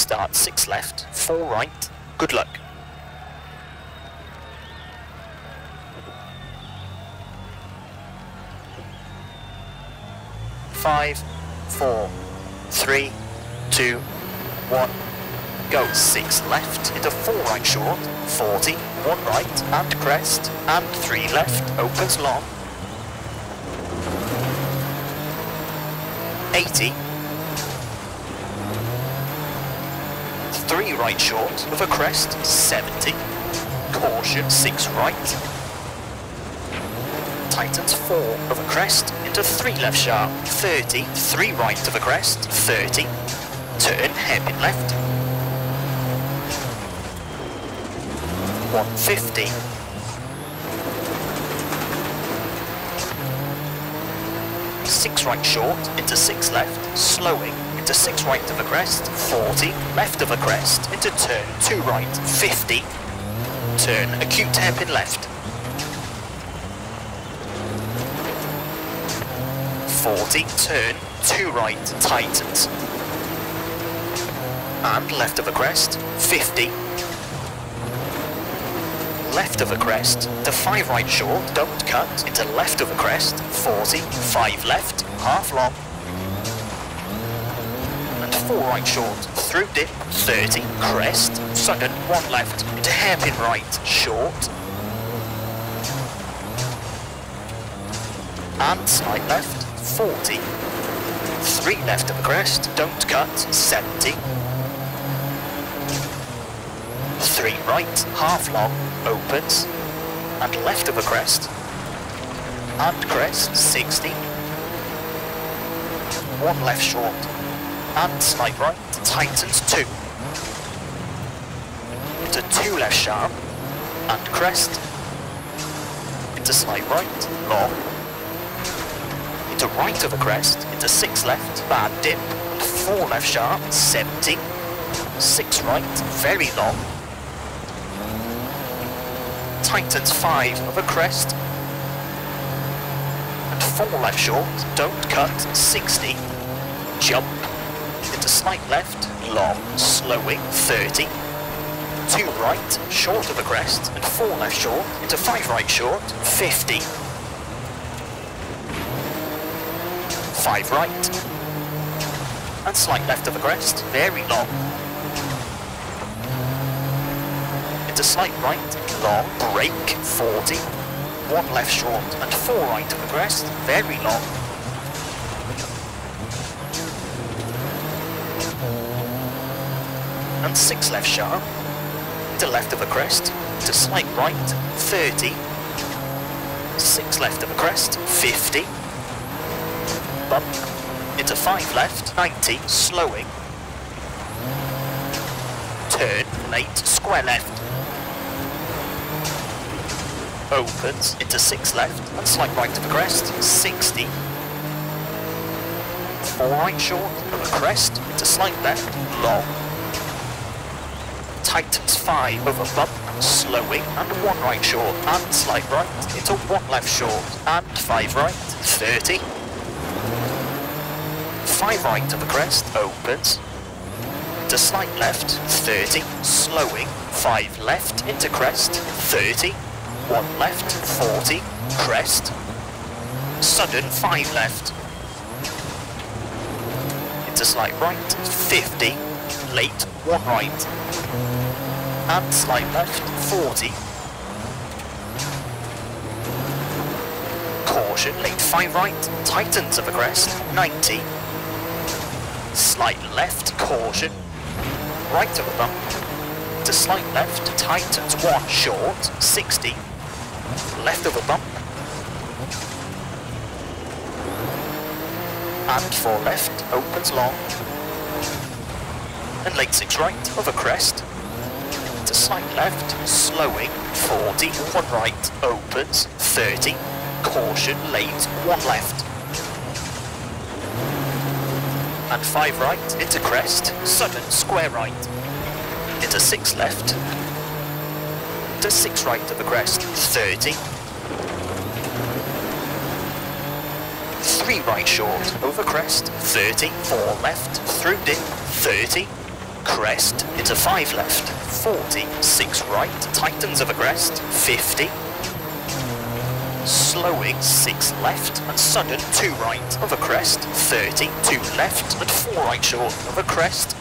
start 6 left, 4 right, good luck. Five, four, three, two, one. Go six left into four right short, 40, one right and crest, and three left, opens long. 80. Three right short with a crest, 70. Caution, six right. Tightens four of a crest into three left sharp, 30. Three right of a crest, 30. Turn, hairpin left. 150. Six right short into six left, slowing into six right of a crest, 40, left of a crest, into turn two right, 50, turn acute hairpin left, 40, turn two right, tightens, and left of a crest, 50, left of a crest, to 5 right short, don't cut, into left of a crest, 40, 5 left, half long, 4 right short, through dip, 30, crest, sudden, 1 left, into hairpin right, short, and slide left, 40, 3 left of the crest, don't cut, 70, 3 right, half long, opens, and left of the crest, and crest, 60, 1 left short, and slight right, tightens 2, into 2 left sharp, and crest, into slight right, long, into right of a crest, into 6 left, bad dip, 4 left sharp, 70, 6 right, very long, tightens 5 of a crest, and 4 left short, don't cut, 60, jump, into slight left, long, slowing, 30, 2 right, short of the crest, and 4 left short, into 5 right short, 50, 5 right, and slight left of the crest, very long, into slight right, long, brake, 40, 1 left short, and 4 right of the crest, very long, and 6 left sharp, to left of a crest, to slight right, 30, 6 left of a crest, 50, bump, into 5 left, 90, slowing, turn, late, square left, opens, into 6 left, and slight right of a crest, 60, 4 right short of a crest, into slight left, long, tightens 5 over bump, slowing, and 1 right short, and slight right, into 1 left short, and 5 right, 30, 5 right to the crest, opens, to slight left, 30, slowing, 5 left, into crest, 30, 1 left, 40, crest, sudden 5 left, into slight right, 50, late, 1 right, and slight left, 40, caution, late 5 right, tightens of a crest, 90, slight left, caution, right of the bump, to slight left, tightens 1 short, 60, left of the bump, and 4 left, opens long, and late 6 right of a crest, to slight left, slowing, 40, 1 right, opens, 30, caution, late, 1 left, and 5 right, into crest, sudden, square right, into 6 left, to 6 right of the crest, 30, 3 right short, over crest, 30, 4 left, through dip, 30, crest, into 5 left, 40, 6 right, tightens over crest, 50, slowing 6 left. And sudden 2 right. Over crest, 30, 2 left. And 4 right short over crest,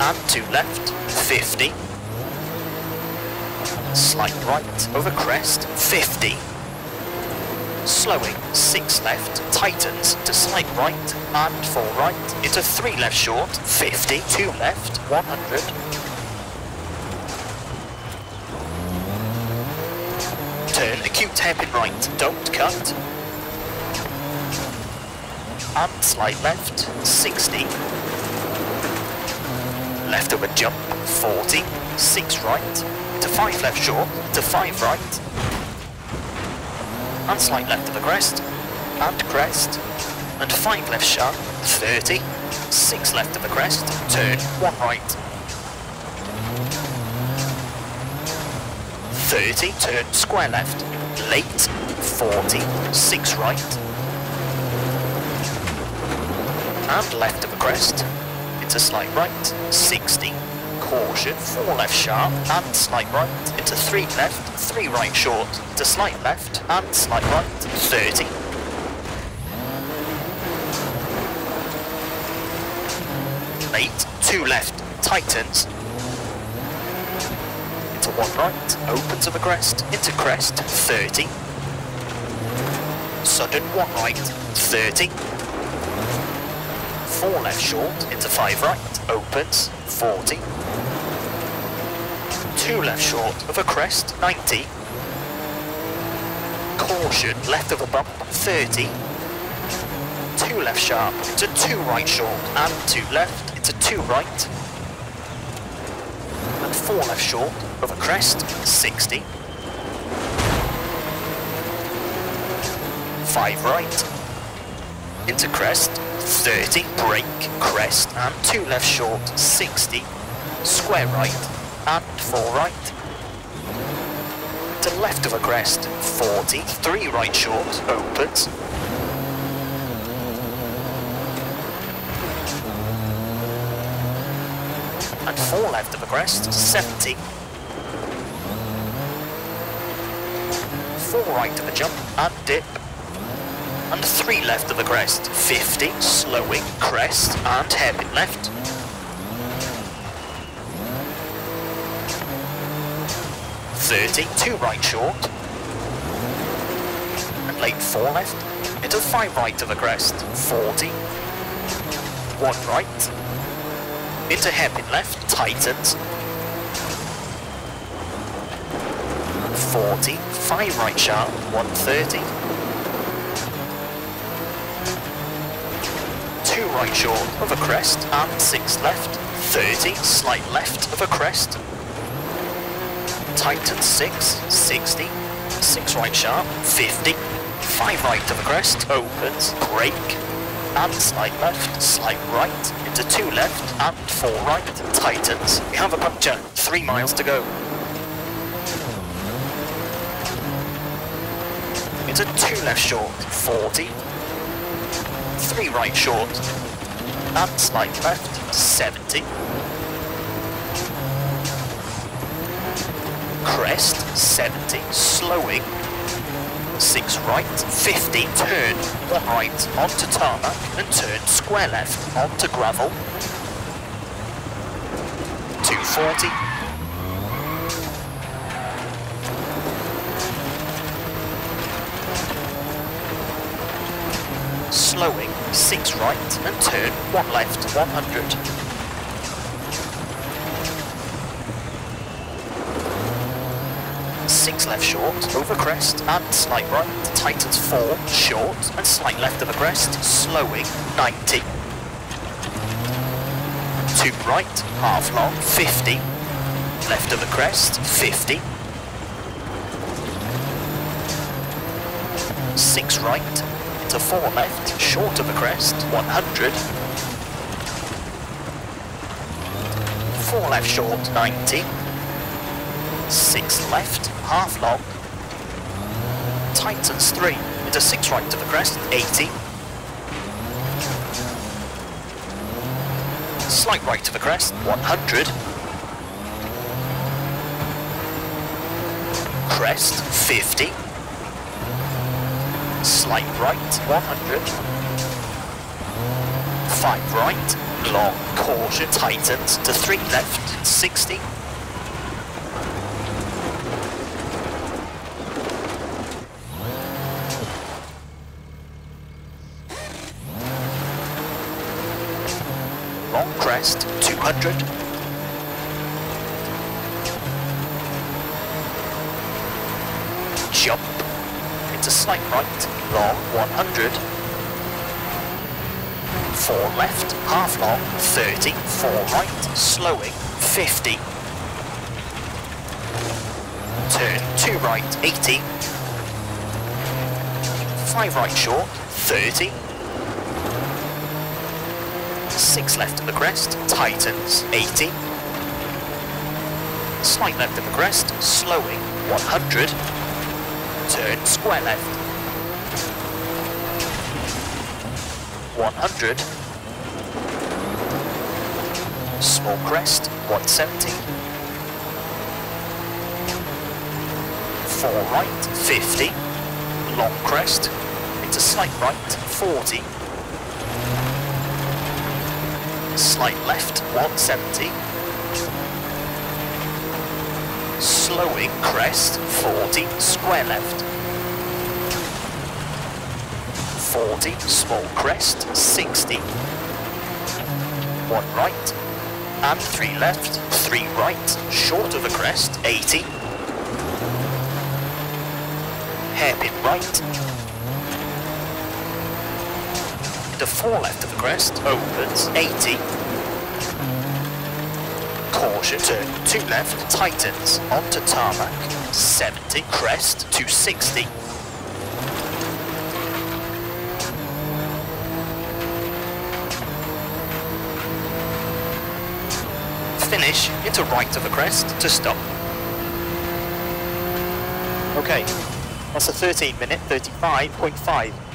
and 2 left, 50, slight right. Over crest, 50, slowing 6 left, tightens to slight right and 4 right, into 3 left short, 50, 2 left, 100, turn acute hairpin right, don't cut, and slight left, 60, left over jump, 40, 6 right, to 5 left short, to 5 right, and slight left of the crest, and crest, and 5 left sharp, 30, 6 left of the crest, turn 1 right, 30, turn square left, late, 40, 6 right, and left of the crest, into slight right, 60, caution, 4 left sharp, and slight right, into 3 left, 3 right short, to slight left, and slight right, 30. Late, 2 left, tightens, into 1 right, opens of the crest, into crest, 30. Sudden 1 right, 30. 4 left short, into 5 right, opens, 40. 2 left short of a crest, 90. Caution, left of a bump, 30. 2 left sharp, into 2 right short, and 2 left, into 2 right. And 4 left short of a crest, 60. 5 right, into crest, 30, brake, crest, and 2 left short, 60, square right, and 4 right. To left of a crest, 40, 3 right short, opens. And 4 left of a crest, 70. 4 right of a jump, and dip and 3 left of the crest, 50, slowing, crest, and hairpin left. Thirty, two right short, and late four left, into five right of the crest, 40, one right, into hairpin left, tightens, 40, five right sharp, 130, right short of a crest and six left, 30, slight left of a crest, tighten 6, 60, 6 right sharp, 50, 5 right of a crest, opens, brake, and slight left, slight right, into 2 left, and 4 right, tightens. We have a puncture, 3 miles to go. Into 2 left short, 40, 3 right short, and slight left, 70. Crest, 70, slowing, 6 right, 50, turn, 1 right, onto tarmac, and turn square left, onto gravel, 240, slowing, 6 right, and turn 1 left, 100. Six left short, over crest, and slight right, tightens 4, short, and slight left of the crest, slowing, 90. 2 right, half long, 50. Left of the crest, 50. 6 right, into 4 left, short of the crest, 100. 4 left short, 90. 6 left, half long. Tightens 3, into 6 right to the crest, 80. slight right to the crest, 100. Crest, 50. Slight right, 100. 5 right, long caution, tightens to 3 left, 60. Long crest, 200. Right, long 100. 4 left, half long, 30, 4 right, slowing, 50. Turn 2 right, 80. 5 right short, 30. 6 left of the crest, tightens, 80. Slight left of the crest, slowing, 100. Turn square left. 100. Small crest, 170. 4 right, 50. Long crest, into slight right, 40. Slight left, 170. Slowing crest, 40, square left. 40, small crest, 60. 1 right, and 3 left, 3 right, short of the crest, 80. Hairpin right. The 4 left of the crest, opens, 80. Caution, turn 2 left, tightens, onto tarmac, 70, crest, 260. Finish into right of the crest to stop. Okay, that's a 13 minute 35.5.